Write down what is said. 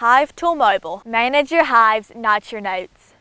Hive Tool Mobile. Manage your hives, not your notes.